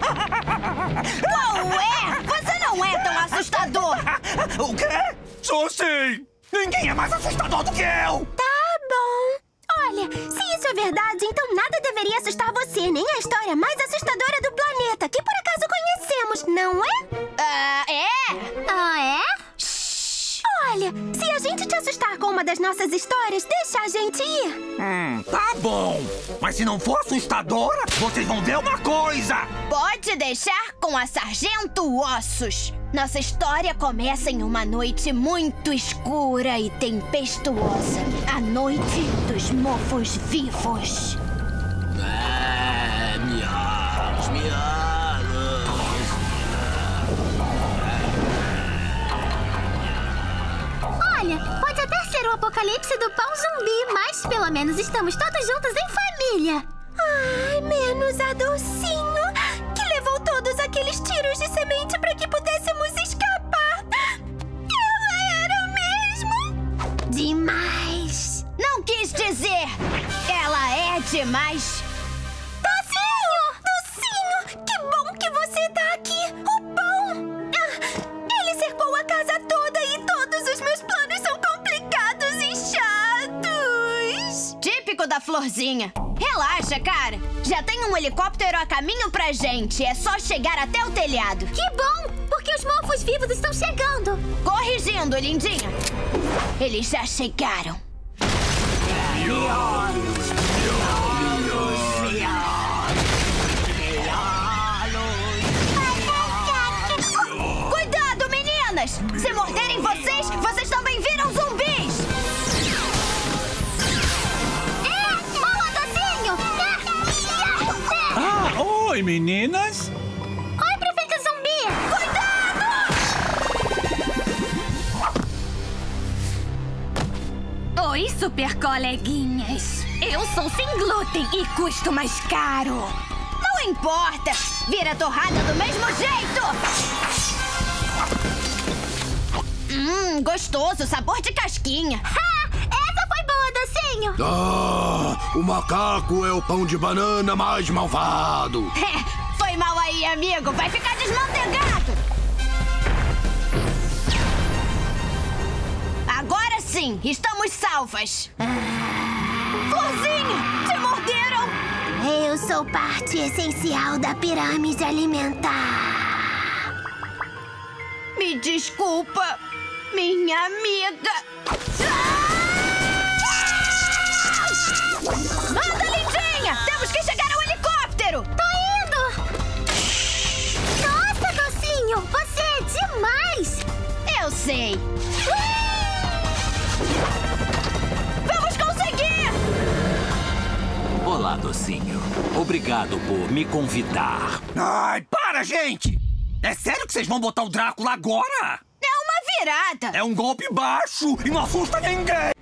Qual é? Você não é tão assustador! O quê? Sou sim! Ninguém é mais assustador do que eu! Tá bom. Olha, se isso é verdade, então nada deveria assustar você, nem a história mais assustadora Olha, se a gente te assustar com uma das nossas histórias, deixa a gente ir. Hum, tá bom. Mas se não for assustadora, vocês vão ver uma coisa. Pode deixar com a Sargento Ossos. Nossa história começa em uma noite muito escura e tempestuosa. A noite dos mofos vivos. Olha, pode até ser o apocalipse do pão zumbi, mas pelo menos estamos todos juntos em família. Ai, menos a docinho, que levou todos aqueles tiros de semente para que pudéssemos escapar. Ela era mesmo demais. Não quis dizer! Ela é demais! Típico da florzinha. Relaxa, cara. Já tem um helicóptero a caminho pra gente. É só chegar até o telhado. Que bom! Porque os mofos vivos estão chegando! Corrigindo, lindinha. Eles já chegaram. Cuidado, meninas! Se morderem oi, meninas! Oi, prefeita zumbi! Oi, super coleguinhas. Eu sou sem glúten e custo mais caro. Não importa! Vira torrada do mesmo jeito! Hum, gostoso, sabor de casquinha. Ha! Ah, o macaco é o pão de banana mais malvado. É, foi mal aí, amigo. Vai ficar desmantegado. Agora sim, estamos salvas. Florzinha, te morderam? Eu sou parte essencial da pirâmide alimentar. Me desculpa, minha amiga. Anda, sei. Vamos conseguir! Olá, docinho. Obrigado por me convidar. Ai, para, gente! É sério que vocês vão botar o Drácula agora? É uma virada. É um golpe baixo e não assusta ninguém!